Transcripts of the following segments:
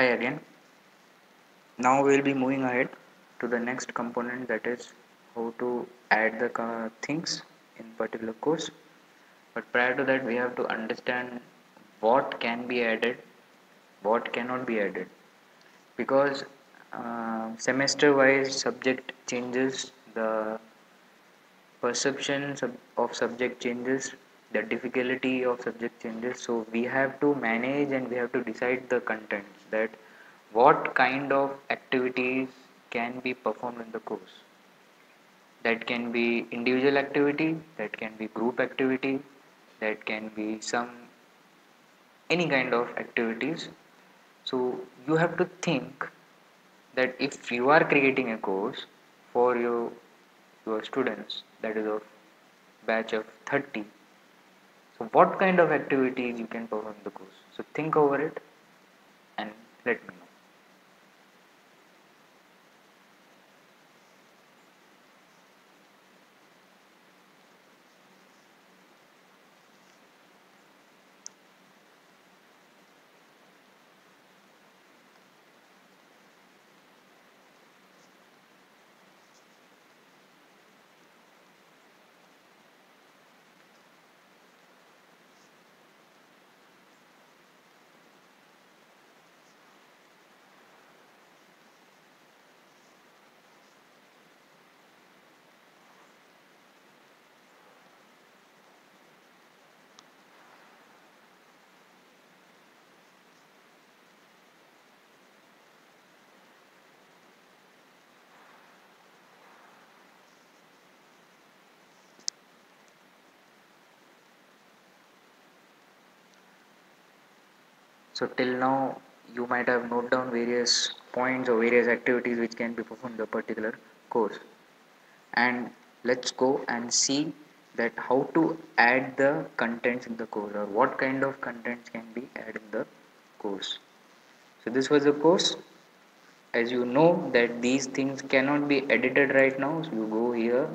Hi again. Now we'll be moving ahead to the next component that is how to add the things in particular course. But prior to that we have to understand what can be added, what cannot be added. Because uh, semester wise subject changes, the perception of subject changes, the difficulty of subject changes. So we have to manage and we have to decide the contents that what kind of activities can be performed in the course that can be individual activity that can be group activity that can be some any kind of activities so you have to think that if you are creating a course for your your students that is of batch of 30 so what kind of activities you can perform the course? So think over it and let me know So till now you might have noted down various points or various activities which can be performed in the particular course. And let's go and see that how to add the contents in the course or what kind of contents can be added in the course. So this was the course. As you know that these things cannot be edited right now. So you go here,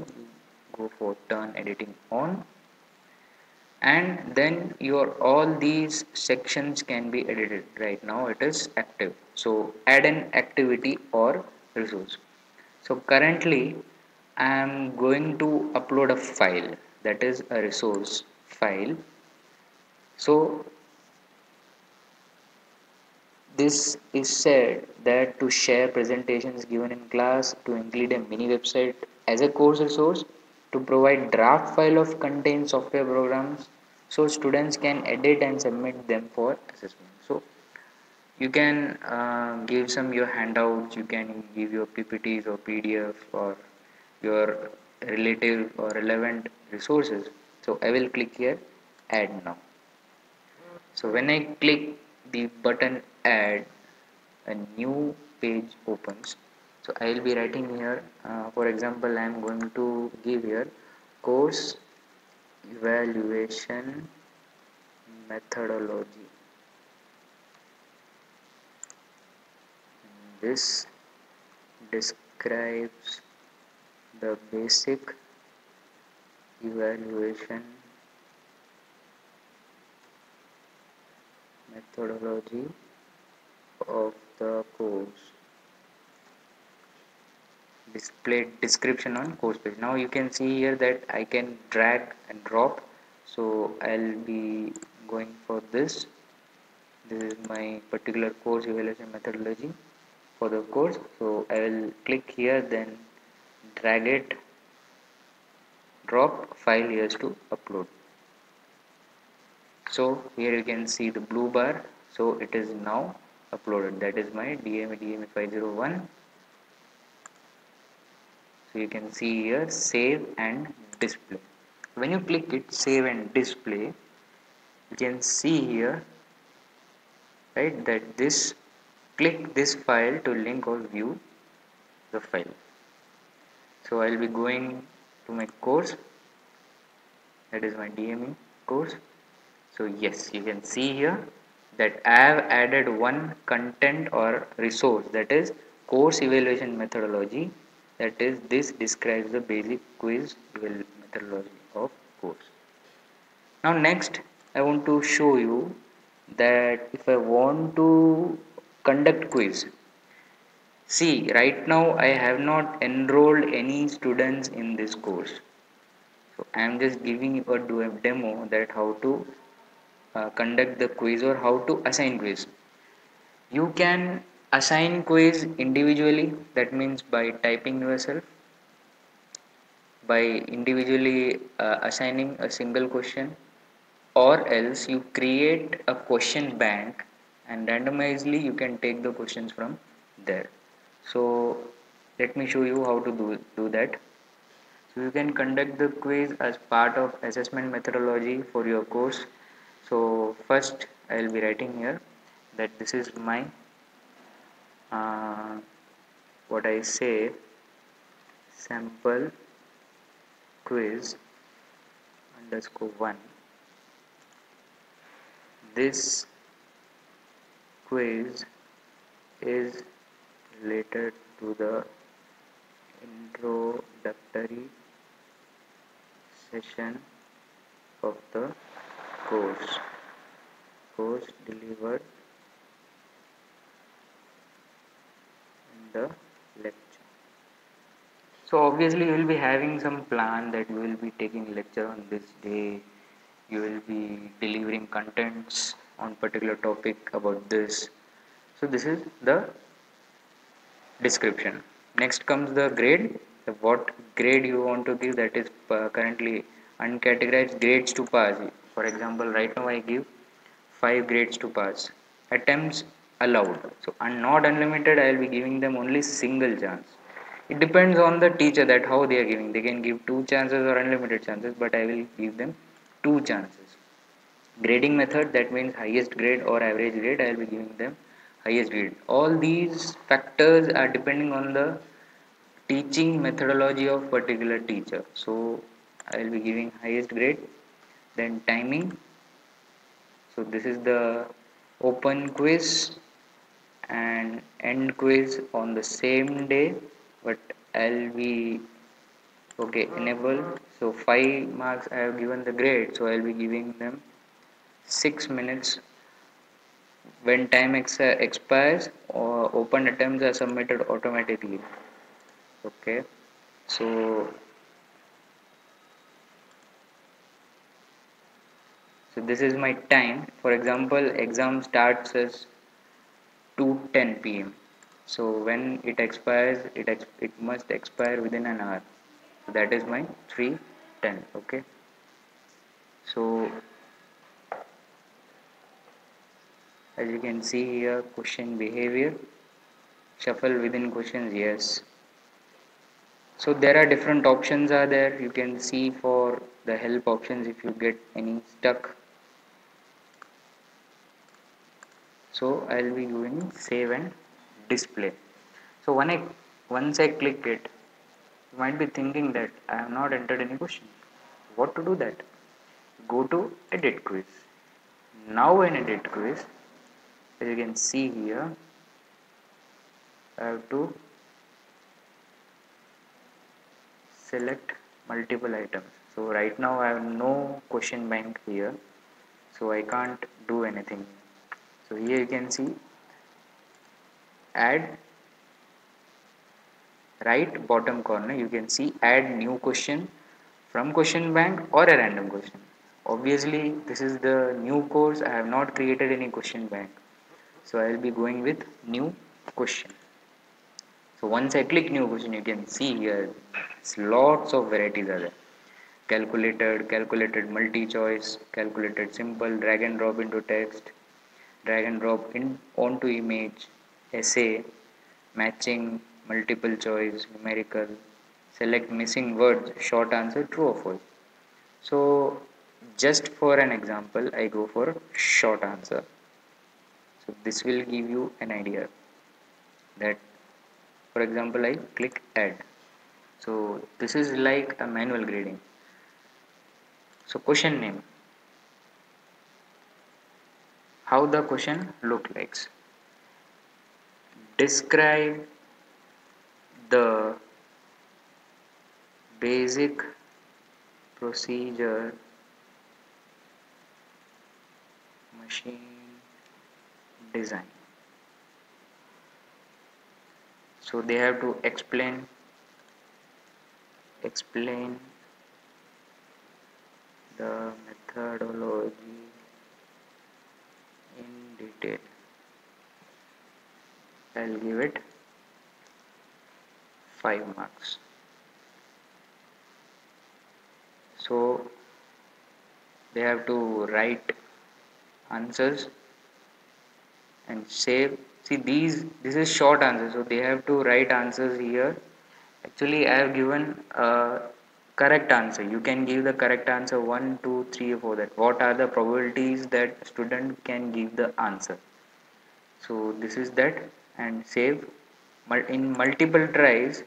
go for turn editing on and then your all these sections can be edited. Right now it is active. So add an activity or resource. So currently I am going to upload a file. That is a resource file. So this is said that to share presentations given in class to include a mini website as a course resource to provide draft file of contained software programs so students can edit and submit them for assessment. So you can uh, give some your handouts you can give your ppts or pdf or your relative or relevant resources. So i will click here add now. So when i click the button add a new page opens. So i will be writing here uh, for example i am going to give here course evaluation methodology. This describes the basic evaluation methodology of the course display description on course page. Now you can see here that I can drag and drop. So I'll be going for this. This is my particular course evaluation methodology for the course. So I will click here then drag it drop file here to upload. So here you can see the blue bar. So it is now uploaded. That is my DME DME 501 so you can see here save and display. When you click it save and display you can see here right that this click this file to link or view the file. So I'll be going to my course. That is my DME course. So yes you can see here that I have added one content or resource that is course evaluation methodology that is this describes the basic quiz methodology of course. Now next I want to show you that if I want to conduct quiz. See right now i have not enrolled any students in this course. So i am just giving you a demo that how to uh, conduct the quiz or how to assign quiz. You can assign quiz individually that means by typing yourself by individually uh, assigning a single question or else you create a question bank and randomizely you can take the questions from there. So let me show you how to do, do that. So you can conduct the quiz as part of assessment methodology for your course. So first I will be writing here that this is my uh, what I say sample quiz underscore 1 this quiz is related to the introductory session of the course. Course delivered the lecture. So obviously you will be having some plan that you will be taking lecture on this day. You will be delivering contents on particular topic about this. So this is the description. Next comes the grade. What grade you want to give that is uh, currently uncategorized grades to pass. For example right now i give 5 grades to pass. Attempts allowed. So and not unlimited i will be giving them only single chance. It depends on the teacher that how they are giving. They can give two chances or unlimited chances but i will give them two chances. Grading method that means highest grade or average grade i will be giving them highest grade. All these factors are depending on the teaching methodology of particular teacher. So i will be giving highest grade then timing. So this is the open quiz and end quiz on the same day but i'll be okay enable so 5 marks i have given the grade so i'll be giving them 6 minutes. When time ex expires or open attempts are submitted automatically okay? So so this is my time. For example exam starts as 2:10 pm so when it expires it ex it must expire within an hour. So that is my 3:10 okay? So as you can see here question behavior. Shuffle within questions yes. So there are different options are there. You can see for the help options if you get any stuck so I'll be doing save and display. So when I once I click it you might be thinking that I have not entered any question. What to do that? Go to edit quiz. Now in edit quiz as you can see here I have to select multiple items. So right now I have no question bank here. So I can't do anything so here you can see. Add right bottom corner. You can see add new question from question bank or a random question. Obviously this is the new course. I have not created any question bank. So I will be going with new question. So once I click new question you can see here lots of varieties are there. Calculated calculated multi-choice calculated simple drag and drop into text drag and drop in onto image essay matching multiple choice numerical select missing words short answer true or false. So just for an example I go for short answer. So this will give you an idea that for example I click add. So this is like a manual grading. So question name how the question look like describe the basic procedure machine design. So they have to explain explain the methodology in detail I'll give it 5 marks. So they have to write answers and save see these this is short answer so they have to write answers here. Actually I have given a correct answer. You can give the correct answer 1 2 3 4 that. What are the probabilities that student can give the answer? So this is that. And save. In multiple tries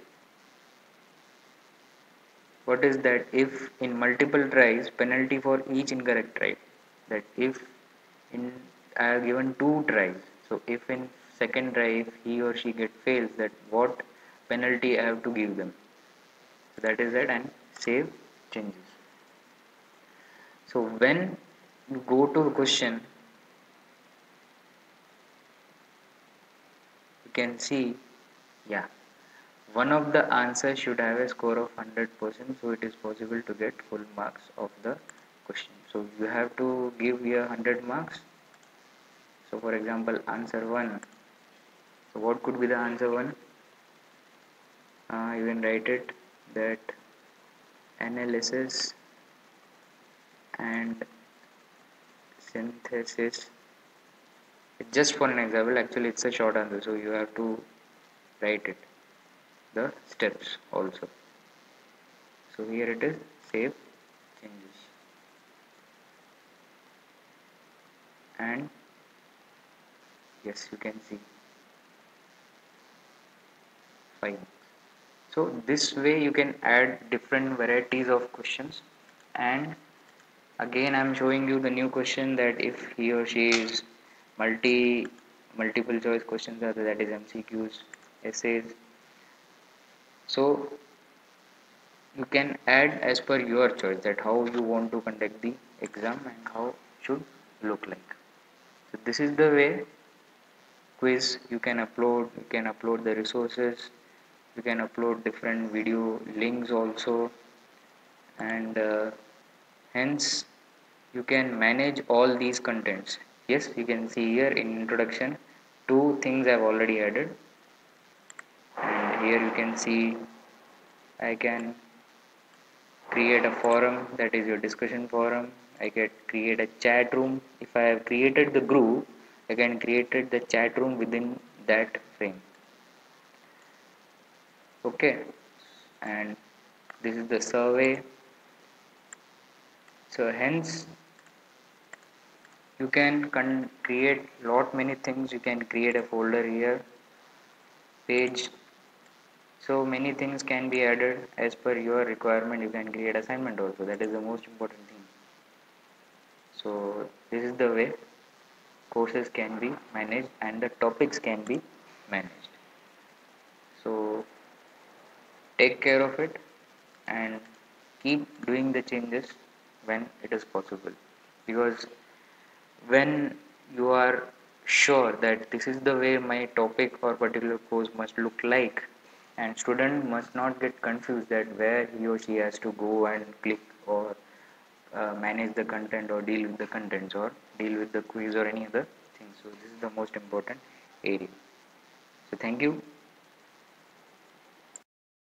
what is that? If in multiple tries penalty for each incorrect try. That if in I have given two tries. So if in second try if he or she get fails that what penalty I have to give them? So that is it and save changes. So when you go to a question you can see yeah one of the answers should have a score of 100% so it is possible to get full marks of the question. So you have to give here 100 marks. So for example answer 1 so what could be the answer 1 uh, you can write it that analysis and synthesis. Just for an example actually it's a short answer so you have to write it. The steps also. So here it is save changes. And yes you can see. Fine so this way you can add different varieties of questions. And again I'm showing you the new question that if he or she is multi multiple choice questions are that is MCQs essays. So you can add as per your choice that how you want to conduct the exam and how should look like. So this is the way quiz you can upload you can upload the resources you can upload different video links also. And uh, hence you can manage all these contents. Yes you can see here in introduction two things I've already added. And here you can see I can create a forum that is your discussion forum. I can create a chat room. If I have created the group I can create the chat room within that frame okay. And this is the survey. So hence you can create lot many things. You can create a folder here page. So many things can be added as per your requirement. You can create assignment also. That is the most important thing. So this is the way courses can be managed and the topics can be managed so take care of it and keep doing the changes when it is possible. Because when you are sure that this is the way my topic or particular course must look like and student must not get confused that where he or she has to go and click or uh, manage the content or deal with the contents or deal with the quiz or any other thing. So this is the most important area. So thank you